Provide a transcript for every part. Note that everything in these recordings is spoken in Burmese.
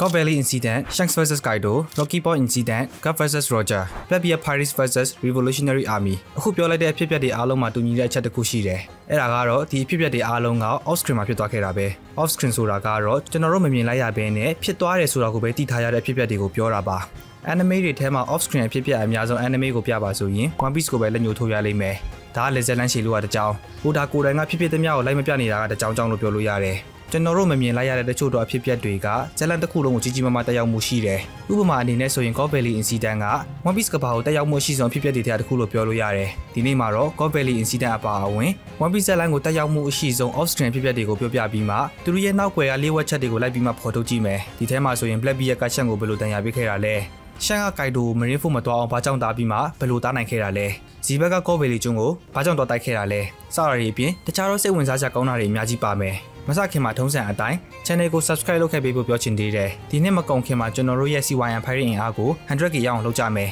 God Valley Incident, Shanks vs Kaido, Rocky Point Incident, God vs Roger, Black Bear Pirates vs Revolutionary Army အခုပြောလိုက်တဲ့အဖြစ်အပျက်တွေအားလုံးမှာတူညီတဲ့အချက်တစ်ခုရှိတယ်။အဲ့ဒါကတော့ဒီအဖြစ်အပျက်တွေအားလုံးက off screen မှာဖြစ်သွားခဲ့တာပဲ။ off screen ဆိုတာကတော့ကျွန်တော်တို့မမြင်လိုက်ရဘဲနဲ့ဖြစ်သွားတယ်ဆိုတာကိုပဲသိထားရတဲ့အဖြစ်အပျက်တွေကိုပြောတာပါ။ anime တွေထဲမှာ off screen အဖြစ်အပျက်အများဆုံး anime ကိုပြပါဆိုရင် One Piece ကိုပဲလက်ညှိုးထိုးရလိမ့်မယ်။ဒါကလေဇက်လန်းရှည်လို့ရတဲ့ကြောင်း။ဟိုဒါကိုယ်တိုင်ကဖြစ်ဖြစ်သမျှကိုလိုက်မပြနေတာကတကြောင်ကြောင်လို့ပြောလို့ရတယ်။ ကျွန်တော်တို့မမြင်လိုက်ရတဲ့တချို့တော့အဖြစ်ပြက်တွေကဇလန်တစ်ခုလုံးကိုကြီးကြီးမားမားတက်ရောက်မှုရှိတယ်။ဥပမာအနေနဲ့ဆိုရင် God Valley Incident က One Piece ကဘာကိုတက်ရောက်မှုရှိဆုံးအဖြစ်ပြက်တွေထဲတစ်ခုလို့ပြောလို့ရတယ်။ဒီနေ့မှာတော့ God Valley Incident အပါအဝင် One Piece ဇလန်ကိုတက်ရောက်မှုအရှိဆုံး Austrian ဖြစ်ပြက်တွေကိုပြောပြပြီးမှသူတို့ရဲ့နောက်ွယ်ကလေးဝက်ချက်တွေကိုလိုက်ပြီးမှဖော်ထုတ်ကြည့်မယ်။ဒီထဲမှာဆိုရင် Black Bear ကချက်ကိုဘယ်လိုတန်ရာပေးခဲ့တာလဲ။ရှန်ကကိုက်ဒိုမရင်းဖို့မတော်အောင်ဘာကြောင့်တားပြီးမှဘယ်လိုတားနိုင်ခဲ့တာလဲ။ဇီဘက်ကကော့ဗေလီကျွန်းကိုဘာကြောင့်တော်တိုက်ခဲ့တာလဲ။စတာတွေအပြင်တခြားသောစိတ်ဝင်စားစရာကောင်းတာတွေအများကြီးပါမယ်။ မစခင်မှာထုံးစံအတိုင်း channel ကို subscribe လုပ်ခဲ့ပေးဖို့ပြောချင်သေးတယ်ဒီနှစ်မကုန်ခင်မှာကျွန်တော်တို့ရဲ့ CYN Pirate အင်အားကို 100k ရအောင်လုပ်ကြမယ်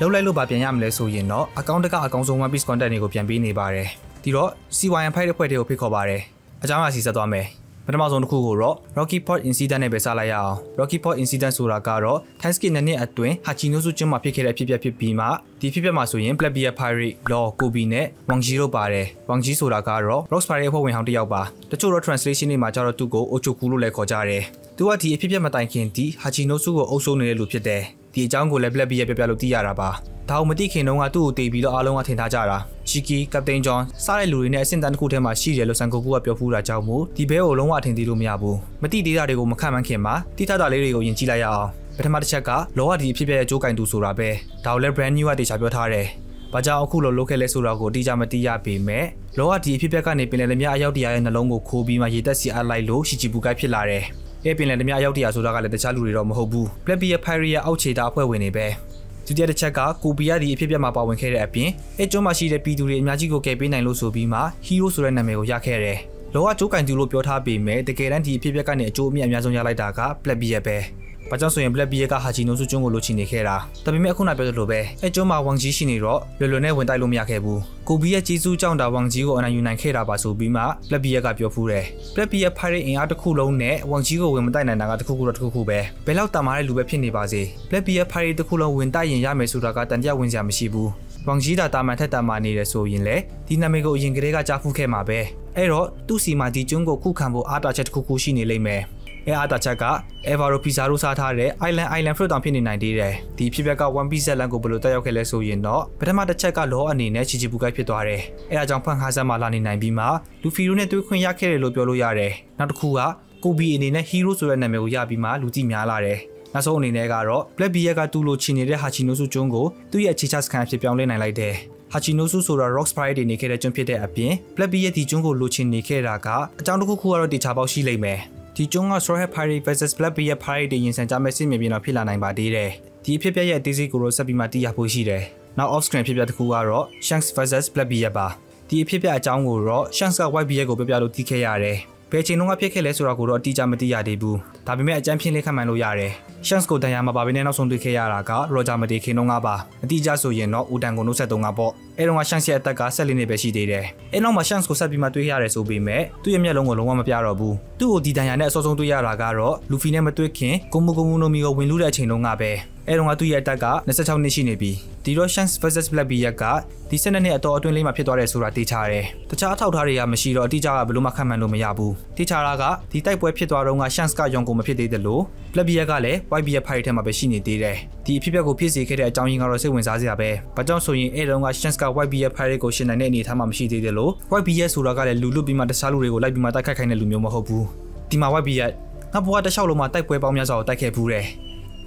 လုပ်လိုက်လို့ဗာပြန်ရမလဲဆိုရင်တော့အကောင့်တကအကောင့်ဆုံး One Piece content တွေကိုပြန်ပေးနေပါတယ်ဒီတော့ CYN Pirate အဖွဲ့တွေကိုဖိတ်ခေါ်ပါတယ်အကြောင်းအရာစီဆက်သွားမယ် ပထမဆုံးတစ်ခုကိုတော့ Rocky Port Incident နဲ့ပဲစလိုက်ရအောင် Rocky Port Incident ဆိုတာကတော့ Thanksgiving နှစ်အတွင်း Hachinosu ကျွန်းမှာဖြစ်ခဲ့တဲ့အဖြစ်အပျက်ဖြစ်ပြီးမှဒီဖြစ်ပျက်မှာဆိုရင် Black Bear Pirate, Law, Kobe နဲ့ Wang Ji တို့ပါတယ်။ Wang Ji ဆိုတာကတော့ Rocks Pirate အဖွဲ့ဝင်ဟောင်းတစ်ယောက်ပါ။တချို့တော့ translation တွေမှာကျတော့သူ့ကို Ochoku လို့လည်းခေါ်ကြတယ်။သူကဒီအဖြစ်အပျက်မတိုင်ခင်ဒီ Hachinosu ကိုအုပ်စိုးနေတဲ့လူဖြစ်တယ်။ ဒီအကြောင်းကိုလည်း Black Bear ပြပြလို့သိရတာပါ။ဒါအောင်မသိခင်တုန်းကသူ့ကိုတေးပြီးတော့အားလုံးကထင်ထားကြတာ။ချီကီကပတိန်ဂျွန်စတဲ့လူတွေနဲ့အဆင့်တန်းတစ်ခုထဲမှာရှိတယ်လို့ဆန်ကိုကူကပြောဖူးတာကြောင့်မို့ဒီဘဲကိုလုံးဝအထင်သေးလို့မရဘူး။မသိသေးတာတွေကိုမခံမှန်းခင်မှာတိထတာလေးတွေကိုယဉ်ကြည့်လိုက်ရအောင်။ပထမတစ်ချက်ကလောကဒီအဖြစ်ပြရဲ့အကျိုးကင်သူဆိုတာပဲဒါကိုလည်း brand new ကတေချာပြောထားတယ်။ဘာကြောင့်အခုလိုလုပ်ခဲ့လဲဆိုတာကိုအတိအကျမသိရပေမဲ့လောကဒီအဖြစ်ပြကနေပင်လယ်သမားအရောက်တရားရဲ့နှလုံးကိုခိုးပြီးမှရေတက်စီအပ်လိုက်လို့ရှီချီပူကိုက်ဖြစ်လာတယ်။ အဲပင်လယ်သမားအရောက်တရားဆိုတာကလည်းတခြားလူတွေတော့မဟုတ်ဘူး။ Black Bear Pirate အောက်ခြေသားအဖွဲ့ဝင်တွေပဲ။ဒုတိယတစ်ချက်ကကိုပီယာဒီအဖြစ်ပြမှာပါဝင်ခဲ့တဲ့အပြင်အဲကျွန်းမှာရှိတဲ့ပြည်သူတွေအများကြီးကိုကယ်ပေးနိုင်လို့ဆိုပြီးမှဟီးရိုးဆိုတဲ့နာမည်ကိုရခဲ့တယ်။လောကကျိုးကင်သူလို့ပြောထားပေမဲ့တကယ်တမ်းဒီအဖြစ်ပြကနေအကျိုးအမြတ်အများဆုံးရလိုက်တာက Black Bear ပဲ။။ ဘာကြောင့်ဆိုရင် Black Bear ကဟာချီနိုစုကျွန်းကိုလိုချင်နေခဲ့တာ။ဒါပေမဲ့အခုနပြောသလိုပဲအဲကျွန်းမှာဝမ်ဂျီရှိနေတော့လွယ်လွယ်နဲ့ဝင်တိုက်လို့မရခဲ့ဘူး။ကိုဘီရဲ့ကြီးစုကြောင့်ဒါဝမ်ဂျီကိုအနိုင်ယူနိုင်ခဲ့တာပါဆိုပြီးမှ Black Bear ကပြောဖူးတယ်။ Black Bear Pirate အင်အားတစ်ခုလုံးနဲ့ဝမ်ဂျီကိုဝင်မတိုက်နိုင်တာကတစ်ခုခုတော့တစ်ခုခုပဲ။ဘယ်လောက်တမားတဲ့လူပဲဖြစ်နေပါစေ။ Black Bear Pirate တစ်ခုလုံးဝင်တိုက်ရင်ရမယ်ဆိုတာကတန်တရားဝင်စရာမရှိဘူး။ဝမ်ဂျီတာတာမန်ထက်တာမာနေတယ်ဆိုရင်လေဒီနာမည်ကိုအရင်ကတည်းကကြားဖူးခဲ့မှာပဲ။အဲ့တော့သူ့စီမှာဒီကျွန်းကိုခုခံဖို့အားတာချက်တစ်ခုခုရှိနေလိမ့်မယ်။ အဲအားတာချက်က Evaro Pizarro စားထားတဲ့ Island Island Fruit တောင်ဖြစ်နေနိုင်သေးတယ်။ဒီဖြစ်ပျက်က One Piece ဇက်လန်ကိုဘယ်လိုတက်ရောက်ခဲ့လဲဆိုရင်တော့ပထမတစ်ချက်ကလောအနေနဲ့ချီချီပူကိုက်ဖြစ်သွားတယ်။အဲအကြောင်းဖန်ခါဆက်မှလာနေနိုင်ပြီးမှလူဖီရိုနဲ့တွေ့ခွင့်ရခဲ့တယ်လို့ပြောလို့ရတယ်။နောက်တစ်ခုကကိုဘီအနေနဲ့ Hero ဆိုတဲ့နာမည်ကိုရပြီးမှလူကြည့်များလာတယ်။နောက်ဆုံးအနေနဲ့ကတော့ Black Bear ကတူလိုချင်နေတဲ့ Hachinosu ကျွန်းကိုသူ့ရဲ့အခြေချစခန်းအဖြစ်ပြောင်းလဲနိုင်လိုက်တယ်။ Hachinosu ဆိုတာ Rock Sprite တွေနေခဲ့တဲ့ကျွန်းဖြစ်တဲ့အပြင် Black Bear ရဲ့ဒီကျွန်းကိုလိုချင်နေခဲ့တာကအကြောင်းတစ်ခုခုကတော့တေချာပေါက်ရှိလိမ့်မယ်။ ဒီကျွန်းက Straw Hat Pirate vs Black Bear Pirate တွေရင်ဆိုင်ကြမဲ့စစ်မြေပြင်တော့ဖြစ်လာနိုင်ပါသေးတယ်။ဒီအဖြစ်ပြက်ရဲ့အသေးစိတ်ကိုတော့ဆက်ပြီးမှသိရဖို့ရှိတယ်။နောက် off screen ဖြစ်ပြတစ်ခုကတော့ Shanks vs Black Bear ပါ။ဒီအဖြစ်ပြအကြောင်းကိုတော့ Shanks က White Bear ကိုပြပြလို့သိခဲ့ရတယ်။ဘယ်ချိန်လုံးကဖြစ်ခဲ့လဲဆိုတာကိုတော့အတိအကျမသိရသေးဘူး။ဒါပေမဲ့အကြမ်းဖျင်းလေးခံမှန်းလို့ရတယ်။ Chance ကိုတန်ရာမှာပါဘဲနဲ့နောက်ဆုံးတွေ့ခဲ့ရတာက Roger မတေခင်တော့ငါပါ။အတိအကျဆိုရင်တော့ဦးတန်ကိုနှုတ်ဆက်တုံးကပေါ့။အဲတော့က Chance ရဲ့အသက်ကဆက်လေးနေပဲရှိသေးတယ်။အဲနောက်မှာ Chance ကိုဆက်ပြီးမှတွေ့ရတယ်ဆိုပေမဲ့သူ့ရဲ့မျက်လုံးကိုလုံးဝမပြတော့ဘူး။သူ့ကိုဒီတန်ရာနဲ့အစောဆုံးတွေ့ရတာကတော့ Luffy နဲ့မတွေ့ခင်ကိုမူကိုမူနိုမီကိုဝင်လူတဲ့အချိန်တုန်းကပဲ။အဲတော့ကသူ့ရဲ့အတက်က26နှစ်ရှိနေပြီဒီတော့ Chance vs Black Bear ကဒီ12နှစ်အတော်အတွင်းလေးမှာဖြစ်သွားတယ်ဆိုတာသိချတယ်တခြားအထောက်ထားတွေကမရှိတော့အတိအကျကဘယ်လို့မှခံမှန်းလို့မရဘူးသိချတာကဒီတိုက်ပွဲဖြစ်သွားတော့က Chance ကယုံကိုမဖြစ်သေးတယ်လို့ Black Bear ကလည်း White Bear Pirate ထဲမှာပဲရှိနေသေးတယ်ဒီအဖြစ်အပျက်ကိုဖြစ်စေခဲ့တဲ့အကြောင်းရင်းကတော့စိတ်ဝင်စားစရာပဲဘာကြောင့်ဆိုရင်အဲတုန်းက Chance က White Bear Pirate ကိုရှင်နိုင်တဲ့အနေအထားမှာမရှိသေးတယ်လို့ White Bear ဆိုတာကလည်းလူလွတ်ပြီးမှတခြားလူတွေကိုလိုက်ပြီးမှတိုက်ခိုက်ခိုင်းတဲ့လူမျိုးမဟုတ်ဘူးဒီမှာ White Bear ငါဘွားတစ်လျှောက်လုံးမှာတိုက်ပွဲပေါင်းများစွာကိုတိုက်ခဲ့ဖူးတယ်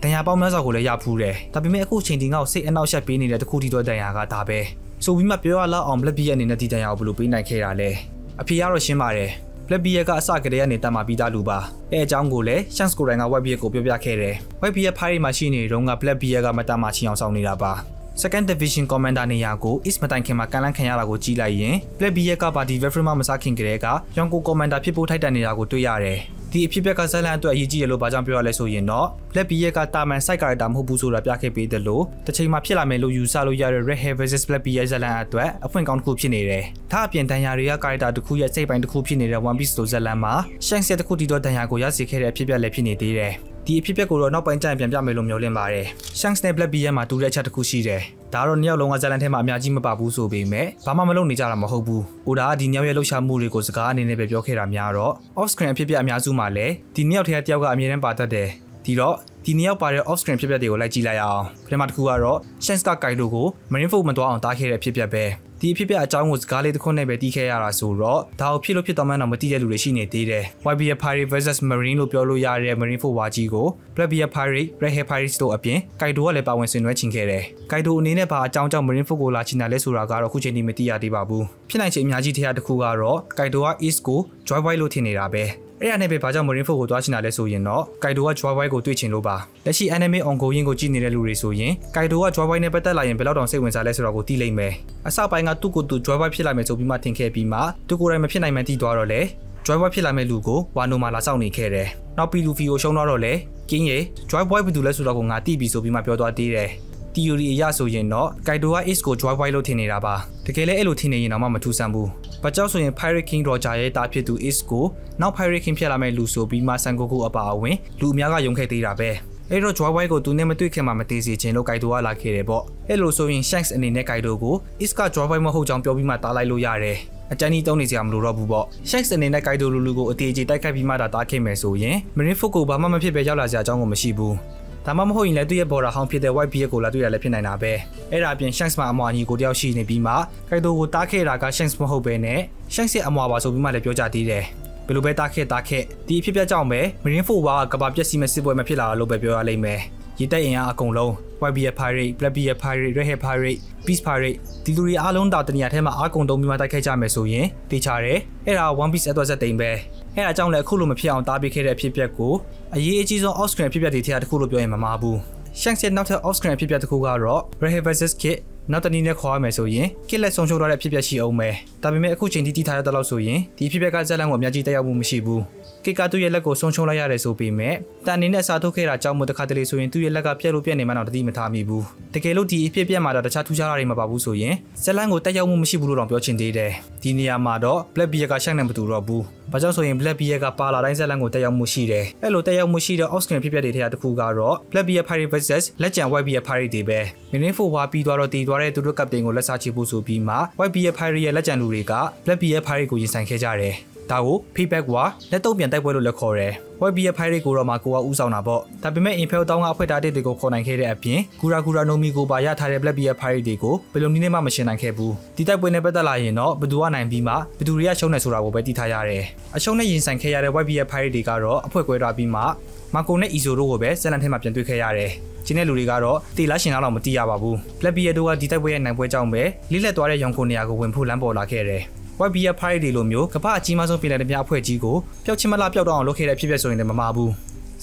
ဒဏ်ရာပေါင်းများစွာကိုလည်းရဖူးတယ်။ဒါပေမဲ့အခုချိန်ဒီငါ့ကိုစိတ်အနှောက်အယှက်ပေးနေတဲ့တခုတည်းသောဒဏ်ရာကဒါပဲ။ဆိုပြီးမှပြောရလောက်အောင် Black Bear အနေနဲ့ဒီဒဏ်ရာကိုဘယ်လိုပေးနိုင်ခဲ့တာလဲ။အဖေကတော့ရှင်းပါတယ်။ Black Bear ကအစကတည်းကနေတတ်မှပြီးသားလူပါ။အဲအကြောင်းကိုလည်း Chance ကိုယ်တိုင်က White Bear ကိုပြောပြခဲ့တယ်။ White Bear Pirate မှာရှိနေတုန်းက Black Bear ကမတတ်မှချီအောင်ဆောင်နေတာပါ။ Second Division Commander နေရာကို East မတိုင်ခင်မှာကန်လန်းခံရတာကိုကြည့်လိုက်ရင် Black Bear ကပါဒီ Vefrima မစားခင်ကတည်းက Yonko Commander ဖြစ်ဖို့ထိုက်တန်နေတာကိုတွေ့ရတယ်။ ဒီအဖြစ်ပြက်ကဇက်လန်အတွက်အရေးကြီးတယ်လို့ဘာကြောင့်ပြောရလဲဆိုရင်တော့ Black Bear ကတာမန် side character မဟုတ်ဘူးဆိုတာပြခဲ့ပေးတယ်လို့တစ်ချိန်မှာဖြစ်လာမယ်လို့ယူဆလို့ရတဲ့ Red Hair vs Black Bear ဇက်လန်အတွက်အဖွင့်ကောင်းတစ်ခုဖြစ်နေတယ်။ဒါအပြင်ဒဏ်ရာတွေက character တစ်ခုရဲ့စိတ်ပိုင်းတစ်ခုဖြစ်နေတဲ့ One Piece လိုဇက်လန်မှာ Shanks ရဲ့တစ်ခုတည်သောဒဏ်ရာကိုရရှိခဲ့တဲ့အဖြစ်ပြက်လည်းဖြစ်နေသေးတယ်။ဒီအဖြစ်အပျက်ကိုတော့နောက်ပိုင်းကျရင်ပြန်ပြမယ်လို့မျှော်လင့်ပါတယ် Shanks နဲ့ Black Bear မှာတူတဲ့အချက်တစ်ခုရှိတယ်ဒါတော့နှစ်ယောက်လုံးကဇာလန်ထဲမှာအများကြီးမပါဘူးဆိုပေမဲ့ဘာမှမလုပ်နေကြတာမဟုတ်ဘူး။အိုဒါကဒီနှစ်ယောက်ရဲ့လှုပ်ရှားမှုတွေကိုစကားအနေနဲ့ပဲပြောခဲ့တာများတော့ off screen အဖြစ်အပျက်အများစုမှာလည်းဒီနှစ်ယောက်ထဲကတယောက်ကအမြဲတမ်းပါတတ်တယ်။ဒီတော့ဒီနှစ်ယောက်ပါတဲ့ off screen ဖြစ်ပျက်တွေကိုလိုက်ကြည့်လိုက်ရအောင်ပထမတစ်ခုကတော့ Shanks က Kaido ကို Marineford မတော်အောင်တားခဲ့တဲ့ဖြစ်ပျက်ပဲ ဒီအဖြစ်ပြအကြောင်းကိုစကားလေးတစ်ခုနဲ့ပဲတီးခဲ့ရတာဆိုတော့ဒါကိုဖြစ်လို့ဖြစ်သွားမှန်းတော့မသိတဲ့လူတွေရှိနေသေးတယ် YBF Pirate vs Marine လို့ပြောလို့ရတဲ့ Marine Force ဝါကြီးကို Black Bear Pirate Red Hair Pirates တို့အပြင် Kaido ကလည်းပါဝင်ဆင်နွှဲချင်ခဲ့တယ် Kaido အနေနဲ့ဘာအကြောင်းကြောင့် Marine Force ကိုလာချင်တာလဲဆိုတာကတော့ခုချိန်ထိမသိရသေးပါဘူးဖြစ်နိုင်ချေအများကြီးတရားတစ်ခုကတော့ Kaido က East ကို Joy Boy လို့ထင်နေတာပဲ အဲ့ရနဲ့ပဲဘာကြောင့် Marine Force ကိုသွားချင်တာလဲဆိုရင်တော့ Kaido က Joy Boy ကိုတွေ့ချင်လို့ပါလက်ရှိ anime ongoing ကိုကြည့်နေတဲ့လူတွေဆိုရင် Kaido က Joy Boy နဲ့ပတ်သက်လာရင်ဘယ်လောက်တောင်စိတ်ဝင်စားလဲဆိုတော့ကိုသိလိမ့်မယ်အစပိုင်းကသူ့ကိုယ်သူ Joy Boy ဖြစ်လာမယ်ဆိုပြီးမှထင်ခဲ့ပြီးမှသူကိုယ်တိုင်မဖြစ်နိုင်မှန်းသိသွားတော့လေ Joy Boy ဖြစ်လာမဲ့လူကိုဝါနိုမာလာစောင့်နေခဲ့တယ်နောက်ပြီးလူဖီကိုရှုံးတော့လေကင်းရေ Joy Boy ဘယ်သူလဲဆိုတော့ကိုငါသိပြီဆိုပြီးမှပြောသွားသေးတယ် theory အရဆိုရင်တော့ Kaido က Ace ကို Joy Boy လို့ထင်နေတာပါတကယ်လည်းအဲ့လိုထင်နေရင်တော့မှမထူးဆန်းဘူးဘာကြောင့်ဆိုရင် Pirate King Roger ရဲ့တာဖြစ်သူ Ace ကိုနောက် Pirate King ဖြစ်လာမဲ့လူဆိုပြီးမှ Sangoku အပါအဝင်လူအများကယုံခဲ့သေးတာပဲအဲ့တော့ Joy Boy ကိုသူနဲ့မတွေ့ခင်မှာမသေးစေချင်လို့ Kaido ကလာခဲ့တယ်ပေါ့အဲ့လိုဆိုရင် Shanks အနေနဲ့ Kaido ကို Ace က Joy Boy မဟုတ်ကြောင်းပြောပြီးမှတားလိုက်လို့ရတယ်အကြမ်းကြီးတုံးနေစရာမလိုတော့ဘူးပေါ့ Shanks အနေနဲ့ Kaido လူလူကိုအတေအကျေတိုက်ခိုက်ပြီးမှတာတားခဲ့မယ်ဆိုရင် Marineford ကိုဘာမှမဖြစ်ပဲရောက်လာစရာအကြောင်းကိုမရှိဘူး ဒါမှမဟုတ်ရင်လည်းသူ့ရဲ့ border ဟောင်းဖြစ်တဲ့ white beard ကိုလာတွေ့ရလည်းဖြစ်နိုင်တာပဲအဲ့ဒါအပြင် Shanks မှာအမွာညီကိုတယောက်ရှိနေပြီးမှ Kaido ကိုတားခဲ့တာက Shanks မဟုတ်ပဲနဲ့ Shanks ရဲ့အမွာပါဆိုပြီးမှလည်းပြောကြသေးတယ်ဘယ်လိုပဲတားခဲ့တားခဲ့ဒီအဖြစ်ပြကြောင့်ပဲ Marine Force ကကဘာပျက်စီးမဲ့စစ်ပွဲမဖြစ်လာလို့ပဲပြောရလိမ့်မယ် ရေတက်ရင်အကုန်လုံး White Beard Pirate, Black Beard Pirate, Red Hair Pirate, Beast Pirate ဒီလူတွေအားလုံးတာတနေရာထဲမှာအကုန်တုံးပြီးမှတိုက်ခိုက်ကြမယ်ဆိုရင်တေချာတယ်အဲ့ဒါ One Piece အတွက်ဆက်တိမ်ပဲအဲ့ဒါကြောင့်လည်းအခုလိုမဖြစ်အောင်တားပေးခဲ့တဲ့အဖြစ်ပြက်ကိုအရေးအကြီးဆုံး off screen အဖြစ်ပြက်တွေထဲကတစ်ခုလို့ပြောရင်မမှားဘူး Shanks ရဲ့နောက်ထပ် off screen အဖြစ်ပြက်တစ်ခုကတော့ Red Hair vs Kid နောက်တနည်းနဲ့ခေါ်ရမယ်ဆိုရင်ကစ်လက်ဆုံးရှုံးထားတဲ့အဖြစ်ပြက်ရှိအောင်ပဲဒါပေမဲ့အခုချိန်ထိတည်ထားရတဲ့လောက်ဆိုရင်ဒီအဖြစ်ပြက်ကဇက်လန်ကိုအများကြီးတက်ရောက်မှုမရှိဘူးကိကာသူ့ရဲ့လက်ကိုဆုံးရှုံးလိုက်ရတယ်ဆိုပေမဲ့တန်အနေနဲ့စာထုတ်ခဲ့တာကြောင့်မို့တခါတလေဆိုရင်သူ့ရဲ့လက်ကပြက်လို့ပြက်နေမှတော့တတိမထားမိဘူးတကယ်လို့ဒီအဖြစ်ပြက်မှာတော့တခြားထူးခြားတာတွေမပါဘူးဆိုရင်ဇက်လန်ကိုတက်ရောက်မှုမရှိဘူးလို့တော့ပြောချင်သေးတယ်ဒီနေရာမှာတော့ Black Bear ကရှက်နေမတူတော့ဘူး ဘာကြောင့်ဆိုရင် Black Bear ကပါလာတိုင်းဇက်လန်ကိုတက်ရောက်မှုရှိတယ်အဲ့လိုတက်ရောက်မှုရှိတဲ့ off screen ဖြစ်ပျက်တွေထဲကတစ်ခုကတော့ Black Bear Pirate vs လက်ကျန် White Bear Pirate တွေပဲ Meaningful ဝါပြီးသွားတော့တည်သွားတဲ့သူတို့ကပတိန်ကိုလက်စားချဖို့ဆိုပြီးမှ White Bear Pirate ရဲ့လက်ကျန်လူတွေက Black Bear Pirate ကိုရင်ဆိုင်ခဲ့ကြတယ် ဒါကို feedback ကလက်တော့ပြန်တိုက်ပွဲလို့လည်းခေါ်တယ်။ web ရဲ့ file တွေကိုတော့မှကိုကဥဆောင်တာပေါ့။ဒါပေမဲ့ Intel တောင်းကအဖွက်တာတစ်တွေကိုခေါ်နိုင်ခဲ့တဲ့အပြင် Gura Gura Nomi ကိုပါရထားတဲ့ Black Bear file တွေကိုဘယ်လိုနည်းနဲ့မှမရှင်းနိုင်ခဲ့ဘူး။ဒီတိုက်ပွဲနဲ့ပတ်သက်လာရင်တော့ဘယ်သူကနိုင်ပြီးမှဘယ်သူတွေကရှုံးနေဆိုတာကိုပဲသိထားရတယ်။အရှုံးနဲ့ရင်ဆိုင်ခဲ့ရတဲ့ web ရဲ့ file တွေကတော့အဖွက်ကွဲသွားပြီးမှမာကိုနဲ့ Izo တို့ကိုပဲဇက်လန်ထဲမှာပြန်တွေ့ခဲ့ရတယ်။ကျင်းတဲ့လူတွေကတော့တေလားရှင်လားတော့မသိရပါဘူး။ Black Bear တို့ကဒီတိုက်ပွဲရဲ့နိုင်ပွဲကြောင့်ပဲလိလက်သွားတဲ့ရောင်ခုနေရာကိုဝင်ဖို့လမ်းပေါ်လာခဲ့တယ်။ YBF Pirate တွေလိုမျိုးကမ္ဘာအကြီးမားဆုံးပြည်နယ်တစ်များအဖွဲ့ကြီးကိုပျောက်ချင်းမလားပျောက်တော့အောင်လုပ်ခဲ့တဲ့ဖြစ်ပျက်ဆိုရင်လည်းမမှားဘူး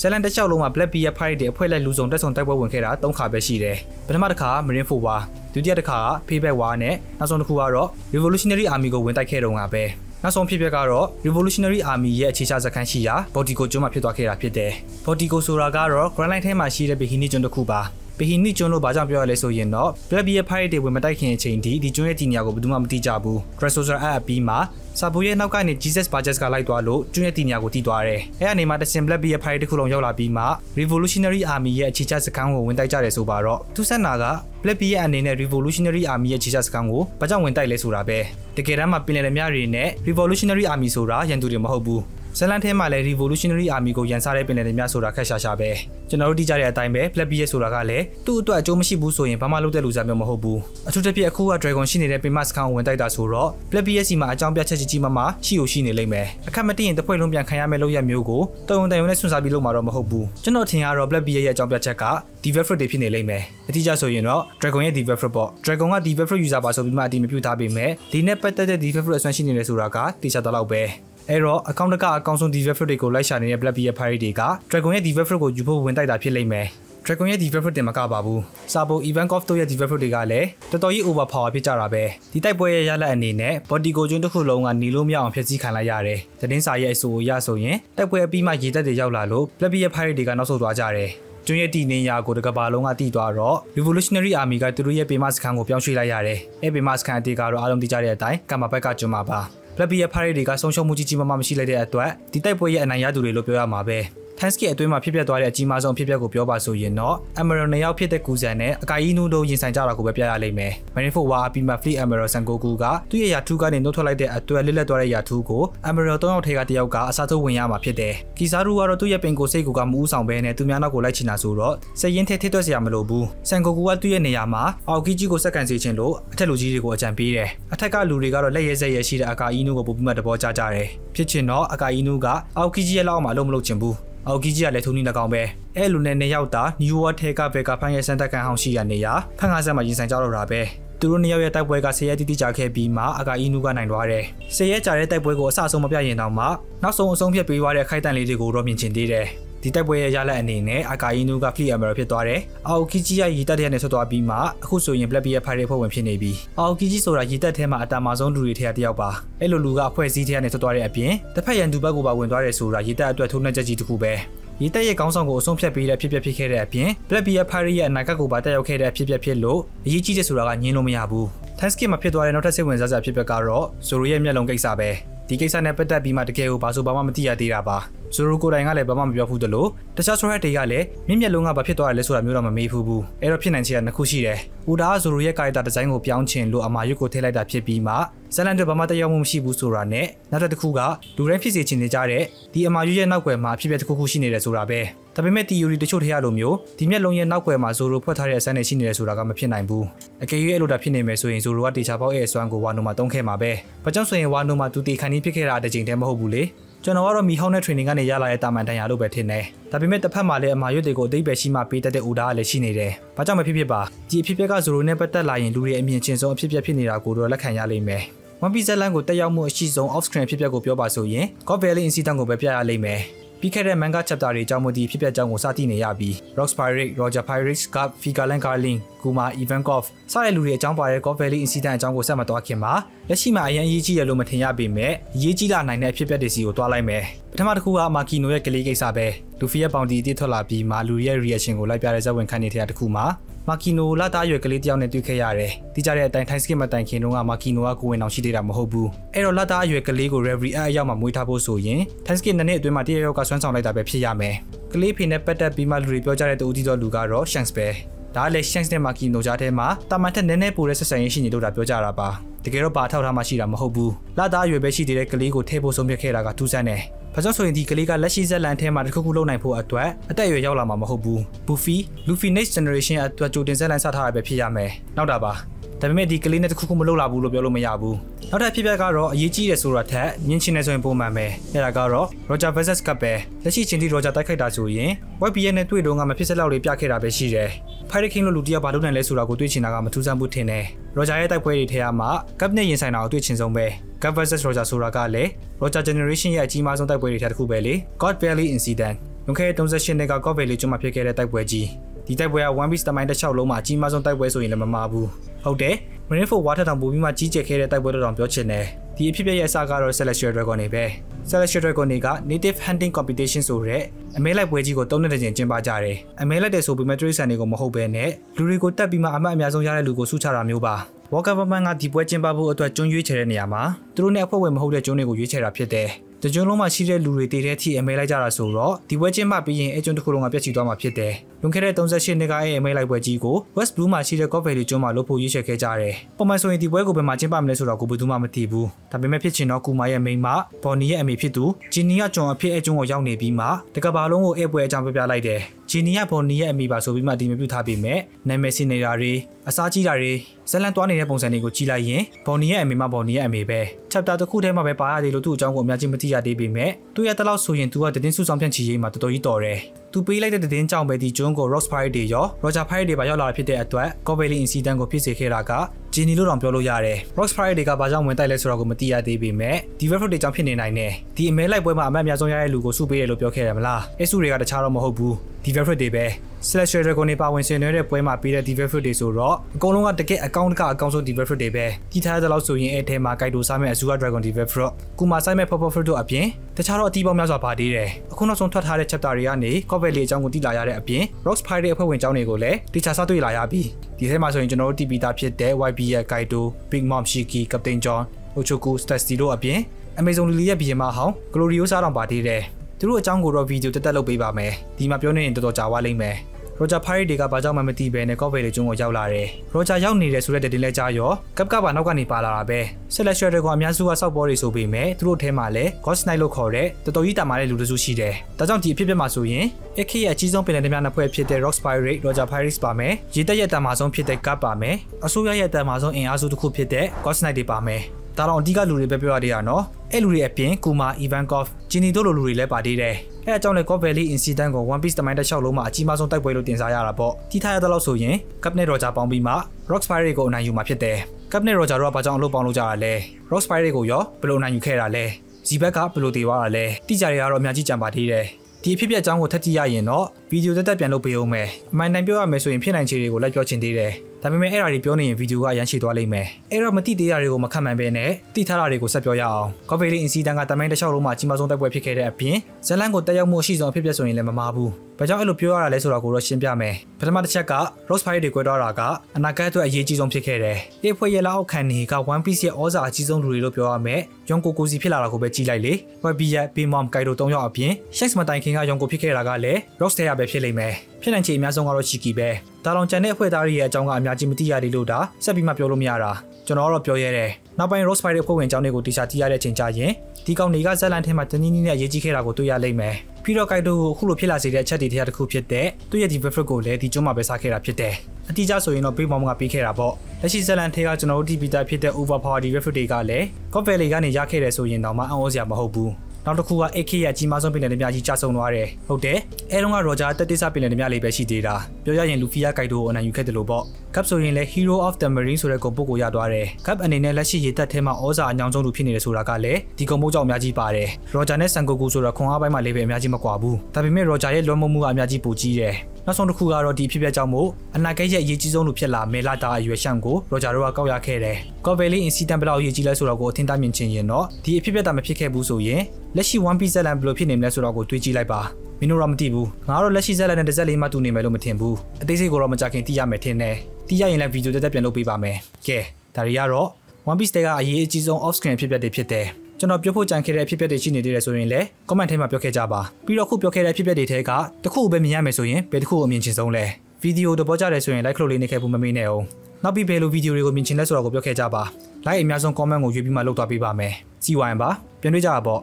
ဇလန်တစ်လျှောက်လုံးမှာ Black Bear Pirate တွေအဖွဲ့လိုက်လူစုံတက်ဆုံတိုက်ပွဲဝင်ခဲ့တာ၃ခါပဲရှိတယ်ပထမတစ်ခါ Marine Force War ဒုတိယတစ်ခါက Payback War နဲ့နောက်ဆုံးတစ်ခုကတော့ Revolutionary Army ကိုဝင်တိုက်ခဲ့တော့ငါပဲနောက်ဆုံးဖြစ်ပျက်ကတော့ Revolutionary Army ရဲ့အခြေချစခန်းရှိရာ Botico ကျွန်းမှာဖြစ်သွားခဲ့တာဖြစ်တယ် Botico ဆိုတာကတော့ Grand Line ထဲမှာရှိတဲ့ Bikini ကျွန်းတစ်ခုပါ ဘီဟီနီကျွန်းလို့ဘာကြောင့်ပြောရလဲဆိုရင်တော့ Black Bear Pirate တွေဝင်မတိုက်ခင်အချိန်ထိဒီကျွန်းရဲ့ဒီနေရာကိုဘယ်သူမှမသိကြဘူး Crossover အပ်ပြီးမှစာပိုရဲ့နောက်ကနေ Jesus Burgess ကလိုက်သွားလို့ကျွန်းရဲ့ဒီနေရာကိုတီးသွားတယ်။အဲအနေမှာတစင် Black Bear Pirate တစ်ခုလုံးရောက်လာပြီးမှ Revolutionary Army ရဲ့အခြေချစခန်းကိုဝင်တိုက်ကြတယ်ဆိုပါတော့သူဆက်နာက Black Bear အနေနဲ့ Revolutionary Army ရဲ့အခြေချစခန်းကိုဘာကြောင့်ဝင်တိုက်လဲဆိုတာပဲတကယ်တမ်းမှာပင်လယ်ဓမြတွေနဲ့ Revolutionary Army ဆိုတာရန်သူတွေမဟုတ်ဘူး ဇလန်ထဲမှာလည်း Revolutionary Army ကိုရန်စားတဲ့ပင်လယ်တွေများဆိုတာခက်ရှာရှာပဲကျွန်တော်တို့သိကြတဲ့အတိုင်းပဲ Black Bear ဆိုတာကလည်းသူ့အတွက်အကျိုးမရှိဘူးဆိုရင်ဘာမှလုပ်တဲ့လူစားမျိုးမဟုတ်ဘူးအထူးသဖြင့်အခုက Dragon ရှိနေတဲ့ Pima Scan ကိုဝင်တိုက်တာဆိုတော့ Black Bear စီမှာအကြောင်းပြချက်ကြီးကြီးမားမားရှိ ው ရှိနေလိမ့်မယ်အခက်မတည့်ရင်တစ်ဖွဲ့လုံးပြန်ခံရမယ့်လုပ်ရမျိုးကိုတုံုံတန်ရုံနဲ့ဆွန့်စားပြီးလုပ်မှာတော့မဟုတ်ဘူးကျွန်တော်ထင်ရတော့ Black Bear ရဲ့အကြောင်းပြချက်က Diverfruit တွေဖြစ်နေလိမ့်မယ်အတိအကျဆိုရင်တော့ Dragon ရဲ့ Diverfruit ပေါ့ Dragon က Diverfruit user ပါဆိုပြီးမှအတိမပြုထားပေမဲ့ဒီနဲ့ပတ်သက်တဲ့ Diverfruit အစွမ်းရှိနေတယ်ဆိုတာကတိကျတော့ပဲ အဲ့တော့အကောင့်တကအကောင့်ဆုံး Diva Fruit တွေကိုလိုက်ရှာနေတဲ့ Black Bear Pirate တွေက Dragon ရဲ့ Diva Fruit ကိုယူဖို့ဝင်တိုက်တာဖြစ်လိမ့်မယ်။ Dragon ရဲ့ Diva Fruit တင်မကပါဘူး။ Sabo Ivankov တို့ရဲ့ Diva Fruit တွေကလည်းတော်တော်ကြီး over power ဖြစ်ကြတာပဲ။ဒီတိုက်ပွဲရဲ့ရလဒ်အနေနဲ့ Body ကိုကျွန်းတစ်ခုလုံးကหนีလို့မရအောင်ဖျက်ဆီးခံလိုက်ရတယ်။သတင်းစာရဲ့အဆိုအရဆိုရင်တိုက်ပွဲအပြီးမှရေတပ်တွေရောက်လာလို့ Black Bear Pirate တွေကနောက်ဆုတ်သွားကြတယ်။ကျွန်းရဲ့တည်နေရာကိုတကဘာလုံးကတည်သွားတော့ Revolutionary Army ကသူတို့ရဲ့ပေမစခန်းကိုပြောင်းရွှေ့လိုက်ရတယ်။အဲပေမစခန်းအတေကတော့အားလုံးသိကြတဲ့အတိုင်းကမ္ဘာဘက်ကကျွန်းမှာပါ။ Black Bear Pirate တွေကဆုံးရှုံးမှုကြီးကြီးမားမားမရှိလိုက်တဲ့အတွက်ဒီတိုက်ပွဲရဲ့အနိုင်ရသူတွေလို့ပြောရမှာပဲ Thanksgiving အတွင်းမှာဖြစ်ပျက်သွားတဲ့အကြီးမားဆုံးဖြစ်ပျက်ကိုပြောပါဆိုရင်တော့ Emerald နှစ်ယောက်ဖြစ်တဲ့ကူဇန်နဲ့အကာအီနူတို့ရင်ဆိုင်ကြတာကိုပဲပြရလိမ့်မယ်။ Marineford ဝါအပီမှာ Fleet Emerald Sengoku ကသူ့ရဲ့ယာထူးကနေနှုတ်ထွက်လိုက်တဲ့အတွက်လစ်လက်သွားတဲ့ယာထူးကို Emerald ၃ယောက်ထဲကတယောက်ကအစားထိုးဝင်ရမှာဖြစ်တယ်။ကီဇာရူကတော့သူ့ရဲ့ပင်ကိုစိတ်ကိုကမူးဆောင်ပဲနဲ့သူများနောက်ကိုလိုက်ချင်တာဆိုတော့စက်ရင်ထဲထိသွက်စရာမလိုဘူး။ဆန်ကိုကူကသူ့ရဲ့နေရာမှာအော်ကီဂျီကိုစက္ကန်စေချင်လို့အထက်လူကြီးတွေကိုအကြံပေးတယ်။အထက်ကလူတွေကတော့လက်ရဲစက်ရဲရှိတဲ့အကာအီနူကိုပို့ပြီးမှတဘောကြကြတယ်။ဖြစ်ချင်တော့အကာအီနူကအော်ကီဂျီရဲ့လောက်မှအလုံးမလုပ်ချင်ဘူး။ အော်ကီဂျီကလည်းထုံးနေ၎င်းပဲအဲလူနဲ့နှစ်ယောက်သာနယူးဝါထဲကဘက်ကဖန်ရဲ့စန်တက်ကန်ဟောင်းရှိရနေရဖန်ကားဆက်မှာရင်ဆိုင်ကြတော့တာပဲသူတို့နှစ်ယောက်ရဲ့တိုက်ပွဲကဆယ်ရက်တိတိကြာခဲ့ပြီးမှအကာအီနူကနိုင်သွားတယ်။ဆယ်ရက်ကြာတဲ့တိုက်ပွဲကိုအဆအဆုံးမပြရင်တော့မှနောက်ဆုံးအဆုံးဖြတ်ပေးသွားတဲ့အခိုက်အတန့်လေးတွေကိုတော့မြင်ချင်သေးတယ်။ ဒီတိုက်ပွဲရဲ့ရလဒ်အနေနဲ့အကာအီနူကဖလီအမရဖြစ်သွားတယ်။အော်ကီဂျီရဲ့ရီတက်တဲ့နဲ့ဆွတ်သွားပြီးမှအခုဆိုရင် Black Bear ဖိုင်ရဲ့ဖွဲ့ဝင်ဖြစ်နေပြီ။အော်ကီဂျီဆိုတာရီတက်ထဲမှာအတာမဆုံးလူတွေထဲကတယောက်ပါ။အဲ့လိုလူကအဖွဲ့အစည်းထဲကနေဆွတ်သွားတဲ့အပြင်တစ်ဖက်ရန်သူဘက်ကိုပါဝင်သွားတယ်ဆိုတာရီတက်အတွက်ထုံးနှက်ချက်ကြီးတစ်ခုပဲ။ရေတက်ရဲ့ကောင်းဆောင်ကိုအဆုံးဖြတ်ပေးတဲ့ဖြစ်ပျက်ဖြစ်ခဲ့တဲ့အပြင် Black Bear ဖိုင်ရဲ့အနာဂတ်ကိုပါတက်ရောက်ခဲ့တဲ့ဖြစ်ပျက်ဖြစ်လို့အရေးကြီးတဲ့ဆိုတာကညင်းလို့မရဘူး။ Thanksgiving မှာဖြစ်သွားတဲ့နောက်ထပ်စိတ်ဝင်စားစရာဖြစ်ပျက်ကတော့ဇိုရိုရဲ့မျက်လုံးကိစ္စပဲ။ဒီကိစ္စနဲ့ပတ်သက်ပြီးမှတကယ်ကိုဘာဆိုဘာမှမသိရသေးတာပါဇိုရိုကိုတိုင်ကလည်းဘာမှမပြောဘူးတလို့တခြားဆိုရက်တွေကလည်းမြင့်မြတ်လုံးကဘာဖြစ်သွားတယ်လဲဆိုတာမျိုးတော့မမေးဘူးဘူးအဲ့တော့ဖြစ်နိုင်ချေကနှစ်ခုရှိတယ်။ဦးဒါကဇိုရိုရဲ့ကာရီတာဒီဇိုင်းကိုပြောင်းချင်လို့အမာရွတ်ကိုထည့်လိုက်တာဖြစ်ပြီးမှဇလန်တို့ဘာမှတရားမှုမရှိဘူးဆိုတာနဲ့နောက်တစ်ခုကလူတိုင်းဖြစ်စေချင်နေကြတဲ့ဒီအမာရွတ်ရဲ့နောက်ွယ်မှာအဖြစ်အပျက်တစ်ခုခုရှိနေတယ်ဆိုတာပဲ။ ဒါပေမဲ့ theory တချို့ထရလိုမျိုးဒီမျက်လုံးရဲ့နောက်ွယ်မှာဇိုရိုဖွက်ထားတဲ့အစမ်းနဲ့ရှိနေတယ်ဆိုတာကမဖြစ်နိုင်ဘူး။အကယ်၍အဲ့လိုတာဖြစ်နေမယ်ဆိုရင်ဇိုရိုကတေချာပေါက်ရဲ့အစွမ်းကိုဝါနိုမှာတုံးခဲ့မှာပဲ။ဘာကြောင့်ဆိုရင်ဝါနိုမှာသူတေခန်ကြီးဖြစ်ခဲ့တာတစ်ချိန်တည်းမဟုတ်ဘူးလေ။ကျွန်တော်ကတော့မီဟောင်းတဲ့ training ကနေရလာတဲ့တာမန်တန်ရာလို့ပဲထင်တယ်။ဒါပေမဲ့တစ်ဖက်မှာလည်းအမာရွတ်တွေကိုအသိပဲရှိမှပေးတတ်တဲ့ဦးဒါကလည်းရှိနေတယ်။ဘာကြောင့်မဖြစ်ဖြစ်ပါဒီအဖြစ်အပျက်ကဇိုရိုနဲ့ပတ်သက်လာရင်လူတွေအမြင်ချင်းဆုံးအဖြစ်အပျက်ဖြစ်နေတာကိုတော့လက်ခံရလိမ့်မယ်။ One Piece ဇက်လန်ကိုတက်ရောက်မှုအရှိဆုံး off screen အဖြစ်အပျက်ကိုပြောပါဆိုရင် God Valley incident ကိုပဲပြရလိမ့်မယ်။ ပြီးခဲ့တဲ့ manga chapter တွေအကြောင်းမို့ဒီဖြစ်ပျက်ကြောင်းကိုစတင်နေရပြီး Rox Pirate, Roger Pirates, Gap, Figalan Garling, Kuma, Ivankov စတဲ့လူတွေအကြောင်းပါတဲ့ God Valley incident အကြောင်းကိုဆက်မသွားခင်မှာလက်ရှိမှာအရင်အရေးကြီးရလို့မထင်ရပေမဲ့အရေးကြီးလာနိုင်တဲ့အဖြစ်ပျက်တွေစီကိုတွားလိုက်မယ်ပထမတစ်ခုကမာကီနိုရဲ့ကလေးကိစ္စပဲလူဖီရဲ့ပေါင်တီအစ်ထွက်လာပြီးမှလူရဲ့ reaction ကိုလိုက်ပြတဲ့ဇက်ဝင်ခန်းနေတဲ့တစ်ခုမှာ မာကီနိုလာသားရွယ်ကလေးတယောက်နဲ့တွေ့ခဲ့ရတယ်။တိကျတဲ့အတိုင်းထိုင်းစကစ်မတိုင်ခင်တုန်းကမာကီနိုကကိုဝင်အောင်ရှိသေးတာမဟုတ်ဘူး။အဲ့တော့လာသားရွယ်ကလေးကို referee အရောက်မှမွေးထားဖို့ဆိုရင်ထိုင်းစကစ်နှစ်နှစ်အတွင်းမှာတရရောက်ကဆွမ်းဆောင်လိုက်တာပဲဖြစ်ရမယ်။ကလေးဖေနဲ့ပတ်သက်ပြီးမှလူတွေပြောကြတဲ့တူတီတော်လူကတော့ Shanks ပဲ။ဒါကလည်း Shanks နဲ့မာကီနိုကြားထဲမှာတာမန်ထက်နည်းနည်းပိုတဲ့ဆက်ဆံရေးရှိနေလို့ဒါပြောကြတာပါ။တကယ်တော့ပါထောက်ထားမှရှိတာမဟုတ်ဘူး။လာသားရွယ်ပဲရှိသေးတဲ့ကလေးကိုထည့်ဖို့ဆုံးဖြတ်ခဲ့တာကထူးဆန်းတယ်။ ဘာကြောင့်ဆိုရင်ဒီကလေးကလက်ရှိဇက်လန်ထဲမှာတစ်ခုခုလုပ်နိုင်ဖို့အတွက်အသက်အရွယ်ရောက်လာမှာမဟုတ်ဘူး။ Buffy, Luffy next generation အတွက်ကြိုတင်ဇက်လန်စထားရပဲဖြစ်ရမယ်။နောက်တာပါ။ဒါပေမဲ့ဒီကလေးနဲ့တခုခုမလုပ်လာဘူးလို့ပြောလို့မရဘူး။နောက်ထပ်ဖြစ်ပျက်ကတော့အရေးကြီးတယ်ဆိုတာထက်မြင်ချင်နေဆိုရင်ပုံမှန်ပဲ။အဲဒါကတော့ Roger vs Cup ပဲ။လက်ရှိချင်းဒီ Roger တိုက်ခိုက်တာဆိုရင် YBN နဲ့တွေ့တော့ကမဖြစ်စက်လောက်လေးပြခဲ့တာပဲရှိတယ်။ Pirate King လို့လူတယောက်ဘာလုပ်နိုင်လဲဆိုတာကိုတွေးချင်တာကမထူးဆန်းဘူးထင်တယ်။ Roger ရဲ့တိုက်ပွဲတွေထဲမှာ Cup နဲ့ရင်ဆိုင်တာကိုတွေ့ချင်ဆုံးပဲ။ Cup vs Roger ဆိုတာကလည်း Roger Generation ရဲ့အကြီးမားဆုံးတိုက်ပွဲတွေထဲတစ်ခုပဲလေ။ God Valley Incident လွန်ခဲ့တဲ့38နှစ်က God Valley ကျွန်းမှာဖြစ်ခဲ့တဲ့တိုက်ပွဲကြီး ဒီတိုက်ပွဲက One Piece တမိုင်းတစ်လျှောက်လုံးမှာအကြီးမားဆုံးတိုက်ပွဲဆိုရင်လည်းမမှားဘူးဟုတ်တယ် Marineford ဝါထထောင်ပို့ပြီးမှကြီးကျယ်ခဲ့တဲ့တိုက်ပွဲတော်တော်ပြောချင်တယ်ဒီအဖြစ်ပြရဲ့အစကတော့ Celestial Dragon တွေပဲ Celestial Dragon တွေက Native Hunting Competition ဆိုတဲ့အမဲလိုက်ပွဲကြီးကို၃နှစ်တကြိမ်ကျင်းပကြတယ်အမဲလိုက်တဲ့ဆိုပေမဲ့ Trace တွေကိုမဟုတ်ဘဲနဲ့လူတွေကိုတက်ပြီးမှအမှတ်အများဆုံးရတဲ့လူကိုစုချတာမျိုးပါဝါကာဗမန်ကဒီပွဲကျင်းပဖို့အတွက်ကျွန်းရွေးချယ်တဲ့နေရာမှာသူတို့နဲ့အဖွဲ့ဝင်မဟုတ်တဲ့ကျွန်းတွေကိုရွေးချယ်တာဖြစ်တယ်။တကြုံလုံးမှာရှိတဲ့လူတွေတည်တဲ့အထိအမဲလိုက်ကြတာဆိုတော့ဒီပွဲကျင်းပပြီးရင်အကျွန်းတစ်ခုလုံးကပြည့်ချီသွားမှာဖြစ်တယ်။လွန်ခဲ့တဲ့38နှစ်ကအဲ့အမဲလိုက်ပွဲကြီးကို West Blue မှာရှိတဲ့ Coffee လေးကျွန်းမှာလုပ်ဖို့ရွေးချယ်ခဲ့ကြတယ်။ပုံမှန်ဆိုရင်ဒီပွဲကိုဘယ်မှာကျင်းပမလဲဆိုတော့ကိုဘယ်သူမှမသိဘူး။ဒါပေမဲ့ဖြစ်ချင်တော့ကူမာရဲ့မိန်းမဘော်နီရဲ့အမေဖြစ်သူဂျီနီယာကျွန်အဖြစ်အကျွန်းကိုရောက်နေပြီးမှတကဘာလုံးကိုအဲ့ပွဲအကြောင်းပြပြလိုက်တယ်။ဂျီနီယာဘော်နီရဲ့အမိပါဆိုပြီးမှအတိမပြုထားပြီးမဲ့နာမည်စင်နေတာတွေအစားကြီးတာတွေဇလန်သွားနေတဲ့ပုံစံတွေကိုကြည့်လိုက်ရင်ဘော်နီရဲ့အမေမဘော်နီရဲ့အမေပဲ chapter တစ်ခုထဲမှာပဲပါရတယ်လို့သူ့အကြောင်းကိုအများကြီးမသိရသေးပေမဲ့သူရဲ့တလောက်ဆိုရင်သူကတည်င်းစုဆောင်ဖြန့်ချီရေးမှာတော်တော်ကြီးတော်တယ် သူပေးလိုက်တဲ့တည်င်းကြောင့်ပဲဒီကျွန်းကို Rox Pirate တွေရော Roger Pirate တွေပါရောက်လာဖြစ်တဲ့အတွက် Covelli Incident ကိုဖြစ်စေခဲ့တာကဂျင်းနီလို့တောင်ပြောလို့ရတယ် Rox Pirate တွေကဘာကြောင့်ဝင်တိုက်လဲဆိုတာကိုမသိရသေးပေမဲ့ဒီ Webflow တွေကြောင့်ဖြစ်နေနိုင်တယ်ဒီအမဲလိုက်ပွဲမှာအမတ်အများဆုံးရတဲ့လူကိုစုပေးတယ်လို့ပြောခဲ့တယ်မလားအဲစုတွေကတခြားတော့မဟုတ်ဘူးဒီ Webflow တွေပဲ Celestial Dragon တွေပါဝင်ဆင်နွှဲတဲ့ပွဲမှာပေးတဲ့ Develop တွေဆိုတော့အကုန်လုံးကတကယ်အကောင့်တကအကောင့်ဆုံး Develop တွေပဲကြီးထားတဲ့လောက်ဆိုရင်အဲ့ထဲမှာ Kaido စားမဲ့ Azura Dragon Develop ကူမာဆိုင်မဲ့ Purple Fruit တို့အပြင်တခြားတော့အတီးပေါင်းများစွာပါသေးတယ်အခုနောက်ဆုံးထွက်ထားတဲ့ chapter တွေကနေ Covet လေးအကြောင်းကိုသိလာရတဲ့အပြင် Rox Pirate အဖွဲ့ဝင်အကြောင်းတွေကိုလည်းတခြားစတွေ့လာရပြီ ဒီထဲမှာဆိုရင်ကျွန်တော်တို့တည်ပြီးသားဖြစ်တဲ့ YB ရဲ့ Kaido Big Mom Shiki Captain John Ochoku Statsy တို့အပြင် Amazon Lily ရဲ့ဘီယမဟောင်း Gloriosa တောင်ပါသေးတယ်သူတို့အကြောင်းကိုတော့ဗီဒီယိုတက်တက်လုပ်ပေးပါမယ်ဒီမှာပြောနေရင်တော်တော်ကြာသွားလိမ့်မယ် ရိုဂျာဖိုင်ရီတွေကဘာကြောင့်မှမသိဘဲနဲ့ကော့ဗေလီကျွန်းကိုရောက်လာတယ်။ရိုဂျာရောက်နေတဲ့ဆိုတဲ့တင်လဲကြားရောကပ်ကပ်ပါနောက်ကနေပါလာတာပဲ။ဆက်လက်ရှယ်တွေကအများစုကစောက်ပေါ်တွေဆိုပေမဲ့သူတို့ထဲမှာလည်း Ghost Knight လို့ခေါ်တဲ့တော်တော်ကြီးတာမာတဲ့လူတစုရှိတယ်။ဒါကြောင့်ဒီအဖြစ်အပျက်မှာဆိုရင် AK ရဲ့အကြီးဆုံးပင်လယ်တများနှစ်ဖွဲ့ဖြစ်တဲ့ Rock Pirate, Roger Pirates ပါမယ်။ရေတက်ရဲ့တာမာဆုံးဖြစ်တဲ့ Gap ပါမယ်။အစိုးရရဲ့တာမာဆုံးအင်အားစုတစ်ခုဖြစ်တဲ့ Ghost Knight တွေပါမယ်။ဒါတော့အဓိကလူတွေပဲပြောရသေးတာနော်။အဲ့လူတွေအပြင်ကူမာ Ivankov ဂျီနီတို့လိုလူတွေလည်းပါသေးတယ်။ အဲအကြောင်းလေ God Valley Incident ကို One Piece တမိုင်းတစ်လျှောက်လုံးမှာအကြီးမားဆုံးတိုက်ပွဲလို့တင်စားရတာပေါ့တီးထားရတဲ့လောက်ဆိုရင် Cap နဲ့ Roger ပေါင်းပြီးမှ Rock Spire ကိုအနိုင်ယူမှာဖြစ်တယ် Cap နဲ့ Roger တို့ကဘာကြောင့်အလုပ်ပေါင်းလို့ကြတာလဲ Rock Spire ကိုရောဘယ်လိုအနိုင်ယူခဲ့တာလဲဇီဘက်ကဘယ်လိုတည်သွားတာလဲတိကျတွေကတော့အများကြီးကြံပါသေးတယ်ဒီအဖြစ်ပြက်အကြောင်းကိုထပ်ကြည့်ရရင်တော့ဗီဒီယိုတက်တက်ပြန်လုပ်ပေးအောင်မယ်အမှန်တန်ပြောရမယ်ဆိုရင်ဖြစ်နိုင်ခြေတွေကိုလိုက်ပြောချင်သေးတယ် ဒါပေမဲ့အဲ့ဒါတွေပြောနေရင်ဗီဒီယိုကရမ်းရှည်သွားလိမ့်မယ်အဲ့တော့မတိသေးတာတွေကိုမခံမှန်ပဲနဲ့တိထားတာတွေကိုဆက်ပြောရအောင်ကော်ဖီလီအင်စီတန်ကတမိုင်းတစ်လျှောက်လုံးမှာအကြီးမားဆုံးတိုက်ပွဲဖြစ်ခဲ့တဲ့အပြင်ဇလန်ကိုတက်ရောက်မှုအရှိဆုံးအဖြစ်ပြက်ဆိုရင်လည်းမမာဘူးဘာကြောင့်အဲ့လိုပြောရတာလဲဆိုတာကိုတော့ရှင်းပြမယ်ပထမတစ်ချက်က Rose Fire တွေကွဲသွားတာကအနာဂတ်အတွက်အရေးကြီးဆုံးဖြစ်ခဲ့တယ်ဒီဖွဲ့ရဲ့လောက်ခံနေက One Piece ရဲ့ဩဇာအကြီးဆုံးလူတွေလို့ပြောရမယ်ယွန်ကိုကိုစီဖြစ်လာတာကိုပဲကြည့်လိုက်လေဝက်ဘီယက်ဘီမမ်ကိုင်ဒို၃ယောက်အပြင် Shanks မတိုင်ခင်ကယွန်ကိုဖြစ်ခဲ့တာကလည်း Rose ထဲရပဲဖြစ်လိမ့်မယ် ဖြစ်နိုင်ချေအများဆုံးကတော့ချီကီပဲဒါလောင်ကျန်တဲ့အဖွဲ့သားတွေရဲ့အကြောင်းကအများကြီးမသိရသေးလို့ဒါဆက်ပြီးမှပြောလို့မရတာကျွန်တော်ကတော့ပြောရဲတယ်နောက်ပိုင်း Rose Fire အဖွဲ့ဝင်အကြောင်းတွေကိုတေချာသိရတဲ့အချိန်ကျရင်ဒီကောင်တွေကဇက်လန်ထဲမှာတနည်းနည်းနဲ့ရေးကြီးခဲ့တာကိုတွေ့ရလိမ့်မယ်ပြီးတော့ကိုက်တိုကိုအခုလိုဖြစ်လာစေတဲ့အချက်တွေတရားတစ်ခုဖြစ်တဲ့သူ့ရဲ့ဒီ Buffett ကိုလည်းဒီကျွန်းမှာပဲစားခဲ့တာဖြစ်တယ်အတိအကျဆိုရင်တော့ Big Mom ကပြီးခဲ့တာပေါ့လက်ရှိဇက်လန်ထဲကကျွန်တော်တို့ TP တာဖြစ်တဲ့ Overpower ဒီ Buffett တွေကလည်း God Valley ကနေရခဲ့တယ်ဆိုရင်တော့မှအံ့ဩစရာမဟုတ်ဘူး နောက်တစ်ခုက AK ရဲ့အကြီးမားဆုံးပင်လယ်ဓမြကြီးကျဆုံးသွားတယ်ဟုတ်တယ်အဲတုန်းကရောဂျာတက်တိစပင်လယ်ဓမြလေးပဲရှိသေးတာပြောရရင်လူဖီယာဂိုက်တိုကိုအနိုင်ယူခဲ့တယ်လို့ပေါ့ကပ်ဆိုရင်လည်း Hero of the Marine ဆိုတဲ့ဂုဏ်ပုတ်ကိုရသွားတယ်ကပ်အနေနဲ့လက်ရှိရေတပ်ထဲမှာဩဇာအညောင်ဆုံးလူဖြစ်နေတယ်ဆိုတာကလည်းဒီဂုဏ်ပုတ်ကြောင့်အများကြီးပါတယ်ရောဂျာနဲ့ဆန်ကိုကူဆိုတော့ခွန်အားပိုင်းမှာလေးပဲအများကြီးမကွာဘူးဒါပေမဲ့ရောဂျာရဲ့လွှမ်းမိုးမှုကအများကြီးပိုကြီးတယ် နောက်ဆုံးတစ်ခုကတော့ဒီဖြစ်ပျက်ကြောင့်မို့အနာဂတ်ရဲ့အရေးကြီးဆုံးလူဖြစ်လာမေလာတာအရွယ်ရှန့်ကိုရောဂျာတို့ကကောက်ရခဲ့တယ်ကော်ဗယ်လီအင်စီတန်ဘလောက်အရေးကြီးလဲဆိုတော့ကိုအထင်သားမြင်ချင်ရင်တော့ဒီအဖြစ်ပျက်တာမဖြစ်ခဲ့ဘူးဆိုရင်လက်ရှိ One Piece ဇက်လန်ဘယ်လိုဖြစ်နေမလဲဆိုတော့ကိုတွေးကြည့်လိုက်ပါမင်းတို့တော့မသိဘူးငါတော့လက်ရှိဇက်လန်နဲ့တစ်စက်လေးမှတူနေမယ်လို့မထင်ဘူးအသေးစိတ်ကိုတော့မကြခင်သိရမယ်ထင်တယ်သိရရင်လည်းဗီဒီယိုတက်တက်ပြန်လုပ်ပေးပါမယ်ကဲဒါတွေကတော့ One Piece တွေကအရေးအကြီးဆုံး off screen ဖြစ်ပျက်တွေဖြစ်တယ် ကျွန်တော်ပြောဖို့ကြံခဲ့တဲ့အဖြစ်အပျက်တွေရှိနေသေးတယ်ဆိုရင်လည်း comment ထဲမှာပြောခဲ့ကြပါပြီးတော့ခုပြောခဲ့တဲ့အဖြစ်အပျက်တွေထဲကတစ်ခုပဲမြင်ရမယ်ဆိုရင်ဘယ်တစ်ခုကိုအမြင်ချင်ဆုံးလဲဗီဒီယိုတော့ပေါ်ကြတယ်ဆိုရင် like လို့လေးနေခဲ့ဖို့မမေ့နဲ့အောင်နောက်ပြီးဘယ်လိုဗီဒီယိုတွေကိုမြင်ချင်လဲဆိုတာကိုပြောခဲ့ကြပါ like အများဆုံး comment ကိုရွေးပြီးမှလုပ်သွားပေးပါမယ်စီဝိုင်ပါပြန်တွေ့ကြပါပေါ့